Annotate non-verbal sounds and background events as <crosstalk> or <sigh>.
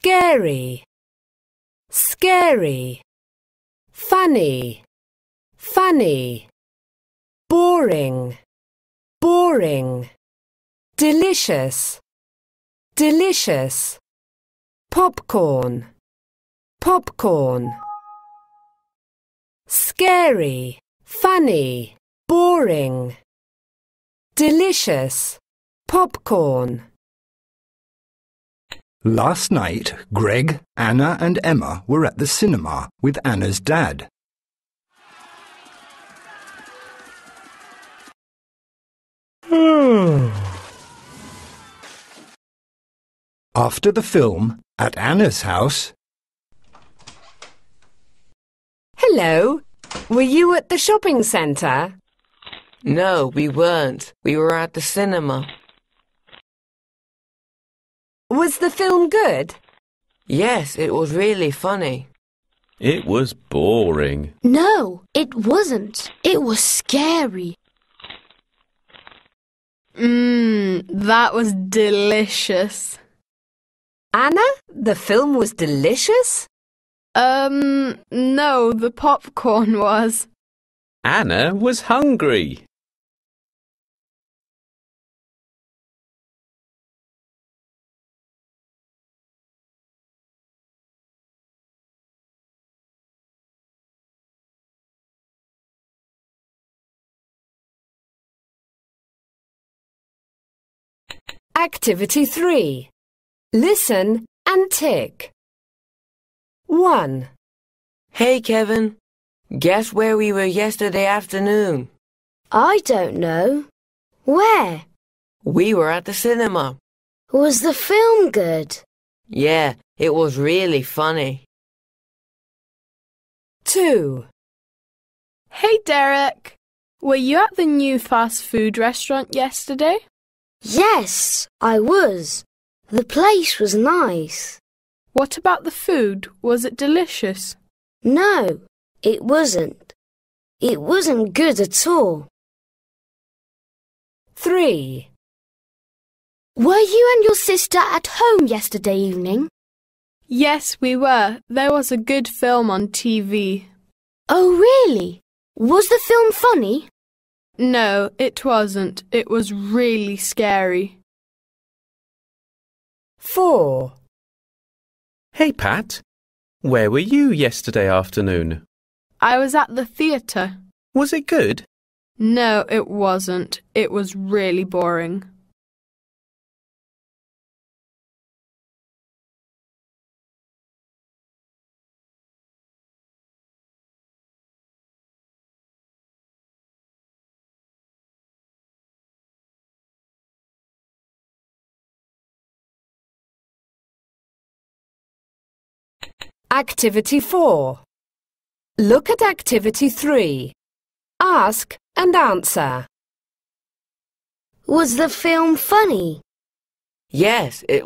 scary, scary, funny, funny, boring, boring, delicious, delicious, popcorn, popcorn, scary, funny, boring, delicious, popcorn. Last night, Greg, Anna and Emma were at the cinema with Anna's dad. <sighs> After the film, at Anna's house, Hello, were you at the shopping centre? No, we weren't. We were at the cinema. Was the film good? Yes, it was really funny. It was boring. No, it wasn't. It was scary. Mmm, that was delicious. Anna, the film was delicious? Um, no, the popcorn was. Anna was hungry. Activity 3. Listen and tick. 1, Hey, Kevin. Guess where we were yesterday afternoon? I don't know. Where? We were at the cinema. Was the film good? Yeah, it was really funny. 2, Hey, Derek. Were you at the new fast food restaurant yesterday? Yes, I was. The place was nice. What about the food? Was it delicious? No, it wasn't. It wasn't good at all. 3, Were you and your sister at home yesterday evening? Yes, we were. There was a good film on TV. Oh, really? Was the film funny? No, it wasn't. It was really scary. 4, Hey, Pat. Where were you yesterday afternoon? I was at the theatre. Was it good? No, it wasn't. It was really boring. Activity 4. Look at Activity 3. Ask and answer. Was the film funny? Yes, it